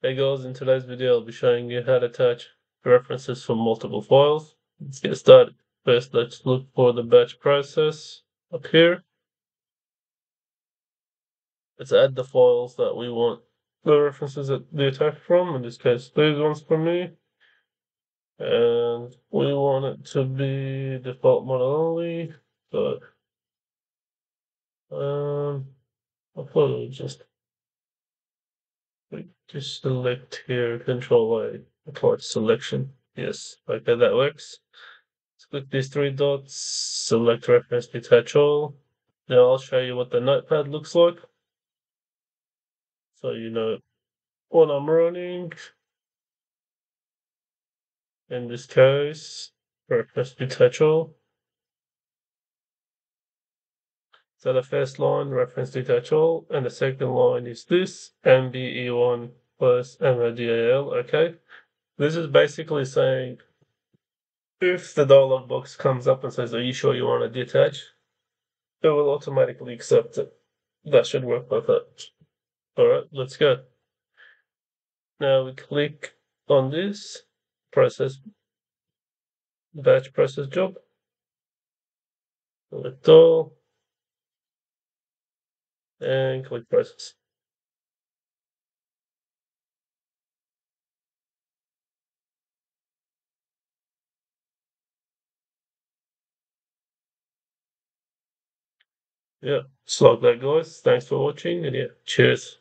Hey guys, in today's video I'll be showing you how to attach references from multiple files. Let's get started. First let's look for the batch process up here. Let's add the files that we want the references that be attached from, in this case these ones for me. And we want it to be default model only, but um I'll probably it just select here, control A, apply selection. Yes, okay, that works. Let's click these three dots, select reference detach all. Now I'll show you what the notepad looks like. So you know what I'm running. In this case, reference detach all. So the first line reference detach all, and the second line is this MBE1 plus MODAL. Okay, this is basically saying if the dialog box comes up and says, "Are you sure you want to detach?" it will automatically accept it. That should work like that. All right, let's go. Now we click on this process batch process job. Select all and click process. Yeah, it's like that, guys. Thanks for watching, and yeah, cheers.